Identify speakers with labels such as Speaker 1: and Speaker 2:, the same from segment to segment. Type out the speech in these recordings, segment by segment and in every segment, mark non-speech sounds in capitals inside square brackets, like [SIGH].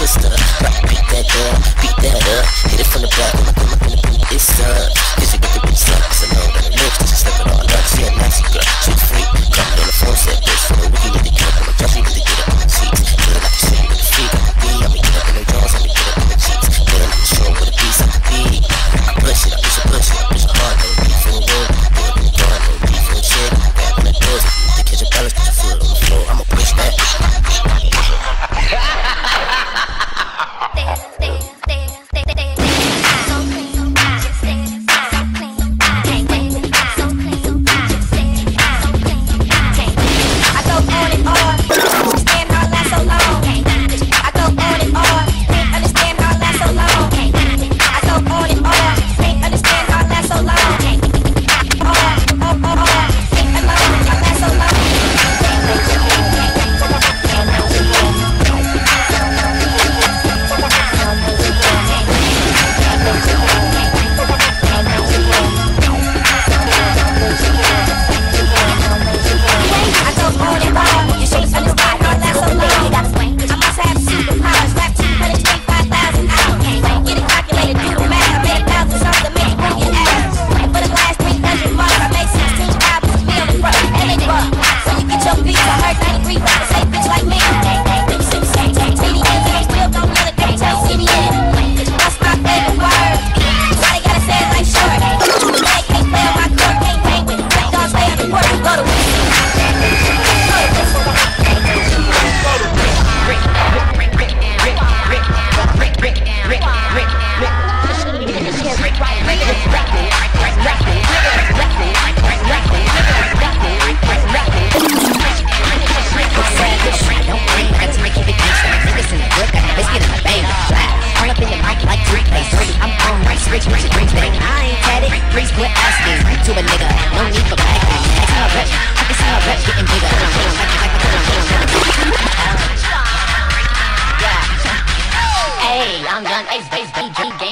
Speaker 1: sister. Beat that down, beat that up, hit it from the back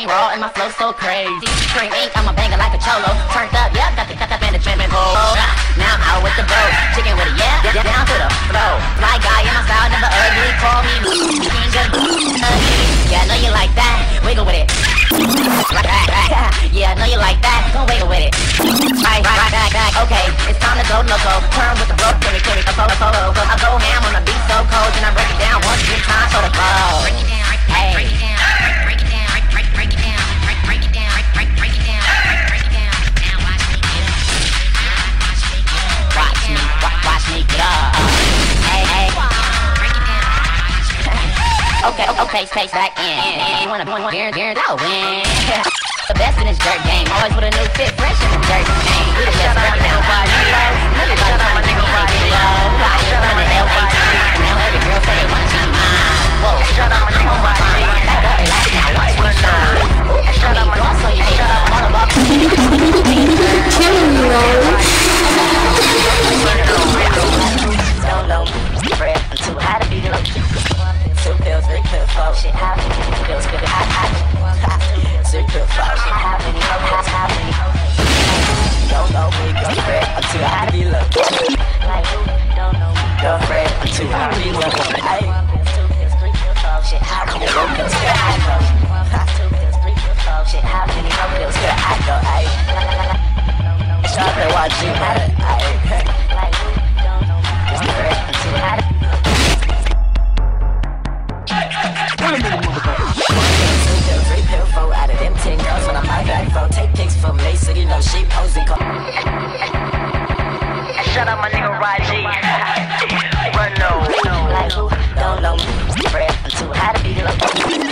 Speaker 1: raw, and my flow so crazy. Scream ink, I'm a banger like a cholo. Turned up, yeah, got the cut up in the trim and pole. Now I'm out with the bro, chicken with it, yeah, yeah, down to the flow. Fly guy in my style, never ugly. Call me king of ugly. Yeah, I know you like that. Wiggle with it. [LAUGHS] Yeah, I know you like that. Go wiggle with it. Right, right, back, back. Okay, it's time to go loco. Turn with the bro, give me, a photo, photo. I go ham on the Okay, okay, space back in. You wanna, wanna, guarantee that win. The best in this dirt game, always with a new fit, fresh in the dirt shit, pills could it hot,
Speaker 2: up, my nigga Raji. Run no.
Speaker 1: Like who don't know me, I'm too high to be low.